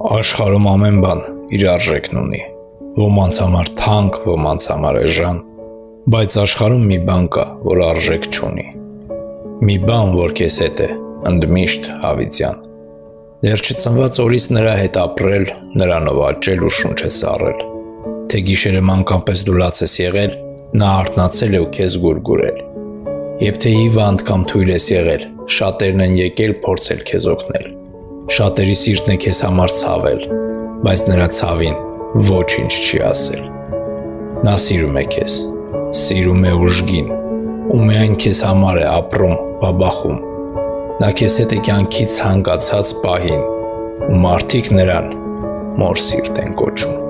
Աշխարհում ամեն բան իր արժեքն ունի։ Ոմանց համար թանկ, ոմանց համար էժան, բայց աշխարհում մի բան կա, որ արժեք չունի։ Մի բան, որ քեզ հետ է ընդմիշտ հավիտյան։ Դեռ չծնված օրից նրա հետ ապրել, նրանով աճել ու շունչ է սառել։ Թե գիշերը մանկապես դու լաց ես եղել, նա արթնացել է ու քեզ գուրգուրել։ Եվ թե հիվանդ կամ թույլ ես եղել, շատերն են եկել փորձել քեզ օգնել Շատերի սիրտն է քեզ համար ցավել, բայց նրա ցավին ոչինչ չի ասել։ Նա սիրում է քեզ, սիրում է ուժգին, ու միայն քեզ համար է ապրում, բաբախում։ Նա քեզ հետ է կյանքից հանգացած պահին, ու մարդիկ նրան մոր սիրտ են կոչում։